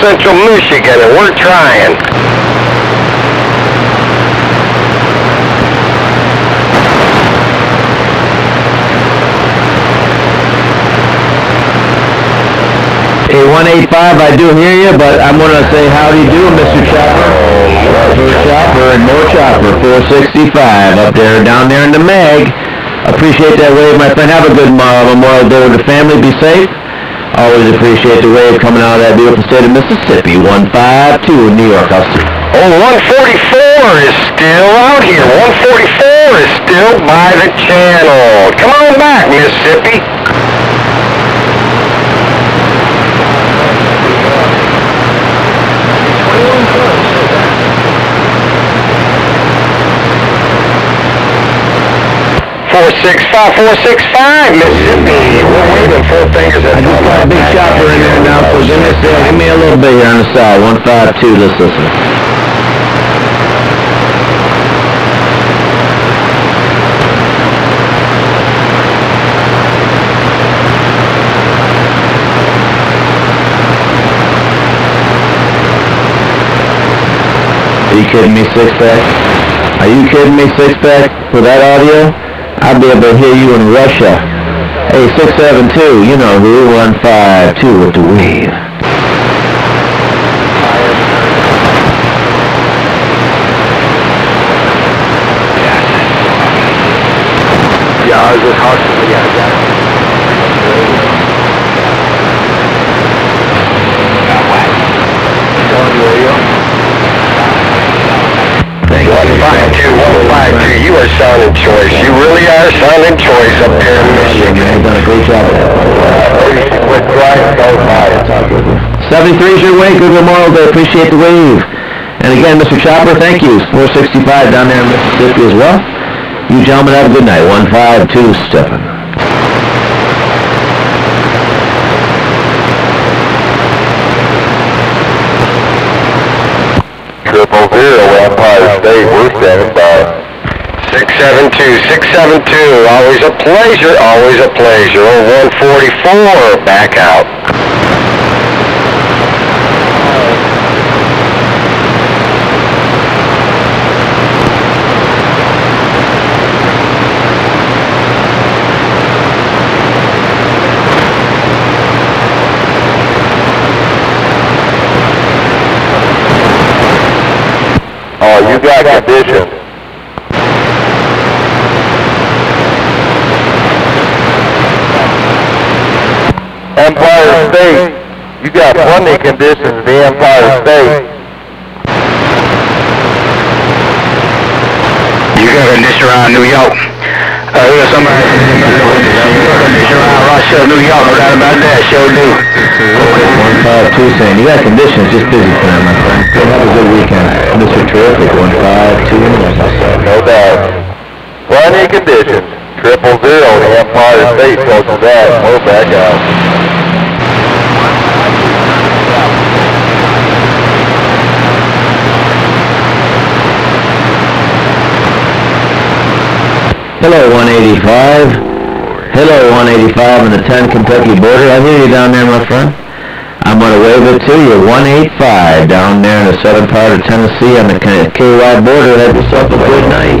Central Michigan, and we're trying. Hey, 185, I do hear you, but I'm going to say how do you do, Mr. Chopper? More Chopper and more Chopper, 465 up there, down there in the Meg. Appreciate that wave, my friend. Have a good uh, Memorial Day with the family. Be safe. Always appreciate the wave coming out of that beautiful state of Mississippi. 152 in New York. I'll see. Oh, 144 is still out here. 144 is still by the channel. Come on back, Mississippi. Four six five, four six five, Mississippi. We're waving four fingers at I just got a big chopper in there now, so give me, a, give me a little bit here on the side. 152, let's listen. Are you kidding me, six pack? Are you kidding me, six pack? For that audio, I'd be able to hear you in Russia. Hey, six seven two, you know who? One five two with the wave. Ja, also es haut ja, ja. One five two, one five two. You are sounding choice. You really are sounding choice up there in Michigan. you've done a great job. With Brian goes. Oh Seventy-three is your way. Good Memorial Day. Appreciate the wave. And again, Mr. Chopper, thank you. Four sixty-five down there in Mississippi as well. You gentlemen have a good night. One five two Stephen. Triple zero, Empire State. We're standing by. Six seven two, six seven two. Always a pleasure, always a pleasure. Oh, one forty four, Back out. Oh, you got conditions. Empire State, you got plenty of conditions in the Empire State. You got condition around New York. Uh, here's somebody. Condition around Russia, New York, right about that, sure do. One five two saying you got conditions. Just busy tonight, my friend. Have a good weekend. Mr. Terrific. One five two. No doubt. Plenty of conditions. Triple zero, the Empire State told you that. We're back out. Hello, 185. Hello, 185 on the 10 Kentucky border. I hear you down there, my friend. I'm going to wave it to you. 185 down there in the southern part of Tennessee on the KY border. Have yourself a good night.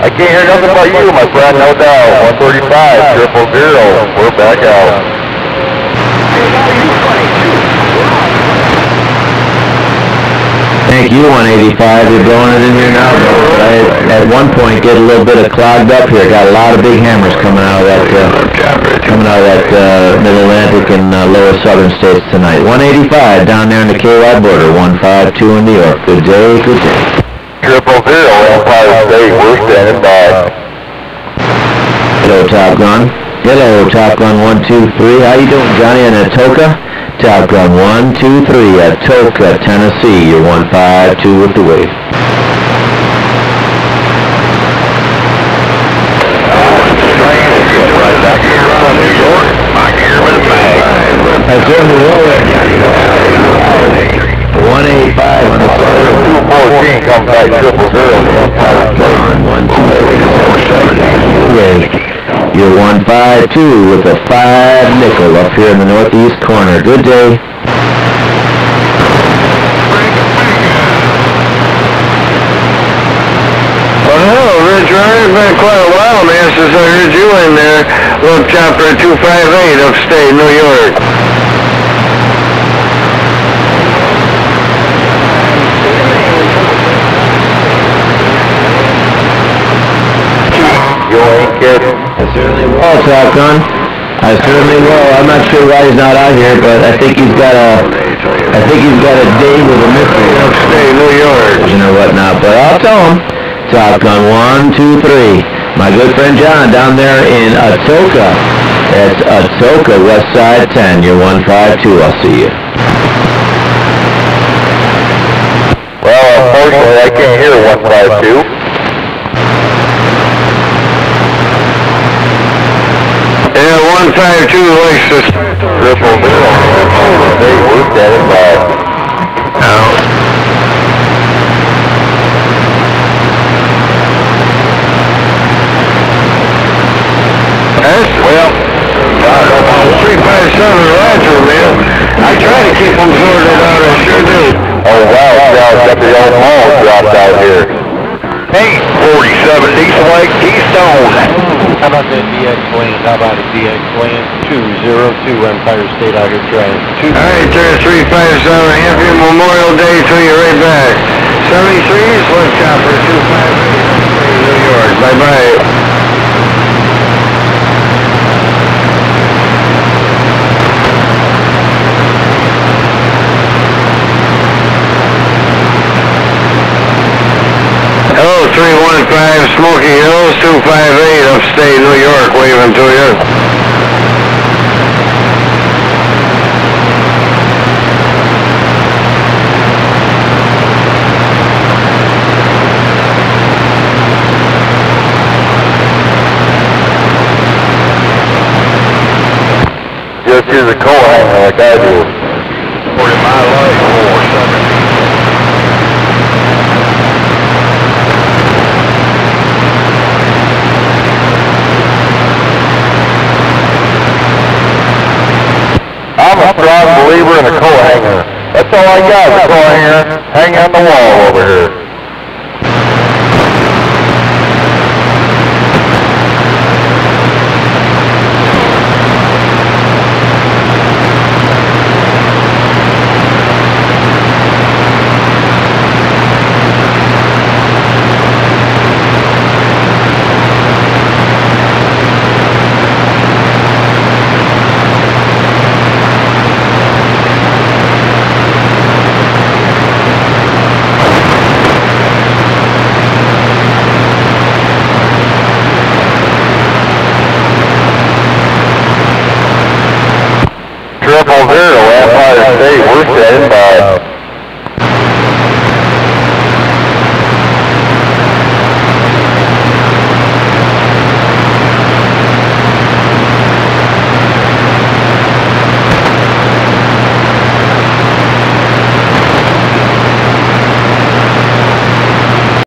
I can't hear nothing about you, my friend, no doubt. 135, triple zero. We're back out. Thank you, 185. You're blowing it in here now. I, at one point, get a little bit of clogged up here. Got a lot of big hammers coming out of that, uh, coming out of that uh, Mid-Atlantic and uh, lower southern states tonight. 185 down there in the KY border. 152 in New York. Good day, good day. Triple zero, Empire State. We're standing by. Hello, Top Gun. Hello, Top Gun 123. How you doing, Johnny in Atoka? Top Gun 123 at Atoka, Tennessee. You're 152 with the wave. That's in the road. 185 on the southern. 214 comes back State. One, two. You're 152 with a 5 nickel up here in the northeast corner. Good day. Well, hello. It's been quite a while, man, since I heard you in there. Look, Chopper 258, upstate New York. You ain't kidding. I certainly will, oh, Top Gun. I certainly will. I'm not sure why he's not out here, but I think he's got a, I think he's got a date with a mystery Upstate New York. or whatnot, but I'll tell him. Top Gun, one, two, three. My good friend John down there in Atoka. That's Atoka, West Side 10. You're 152. I'll see you. Well, unfortunately, I can't hear 152. Yeah, 152 likes this. They worked at it. That's, well, five seven Roger, man. I try to keep them sorted out, I sure do. Oh, wow, now got the old mall dropped out here. Hey, 47 Diesel Lake, Keystone. How about that DX Land? How about a DX Land 202 Empire State out here trying? Two. All right, there's 357, happy Memorial Day to you right back. 73 is West Chopper, 258, New York. Bye-bye. Hello, 315 Smoky Hills, 258 upstate New York, waving to you. Just use a coal hanger like I do. Forty mile light, four seven. I'm a strong believer in a coal hanger. That's all I got, a coal hanger hanging on the wall over here.